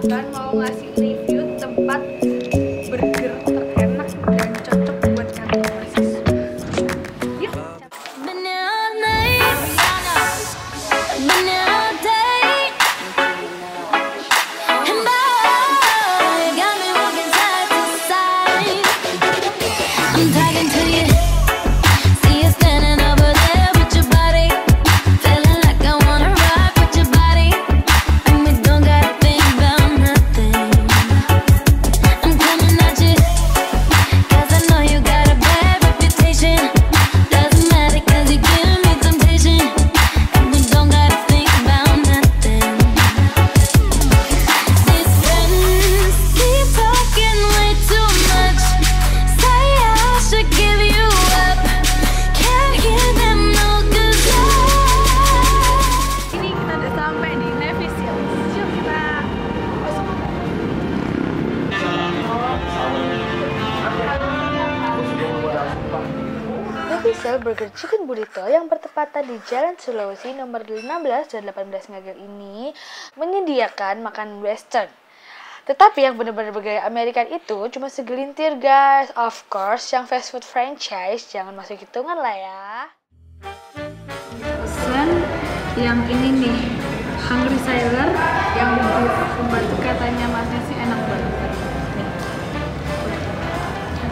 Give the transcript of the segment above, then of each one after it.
akan mau ngasih review tempat Navicel Burger Chicken Burrito yang bertepatan di Jalan Sulawesi nomor 15 dan 18 Ngagel ini menyediakan makanan western. Tetapi yang benar-benar bergaya Amerikan itu cuma segelintir guys. Of course, yang fast food franchise jangan masuk hitungan lah ya. Pesan yang ini nih Hungry Sailor yang beef pembantu katanya masnya sih enak banget.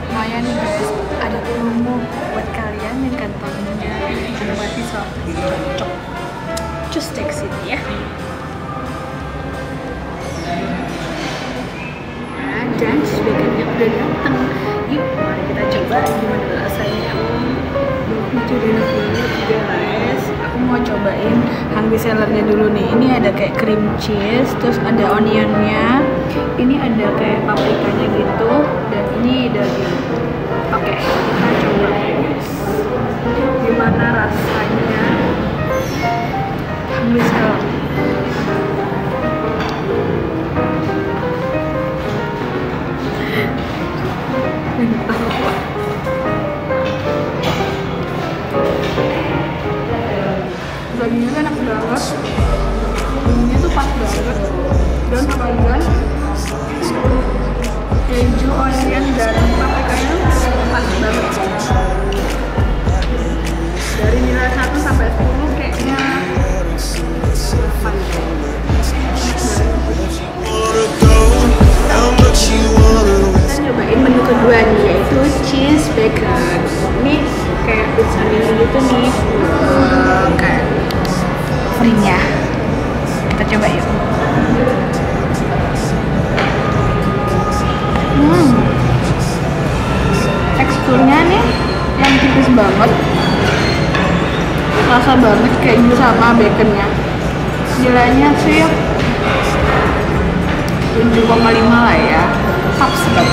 Lumayan guys, ada promo buat kalian yang kantongnya mahasiswa cocok. Just take sini ya. Nah, dan baconnya udah datang. Yuk, mari kita coba gimana rasanya. Udah enak banget guys. Aku mau cobain hungry sellernya dulu nih. Ini ada kayak cream cheese, terus ada onionnya. Ini ada kayak paprikanya gitu, dan ini daging. Oke, kita coba. Gimana rasanya hungry apa. dagingnya enak banget bumbunya tuh pas banget dan kalian bacon ini kayak pizza ini gitu nih. Eh, kayak free-nya. Kita coba yuk. Hmm. Teksturnya nih yang tipis banget. Rasa banget keju sama baconnya. Nilainya sih 7,5 lah ya. Top banget